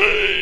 Hey!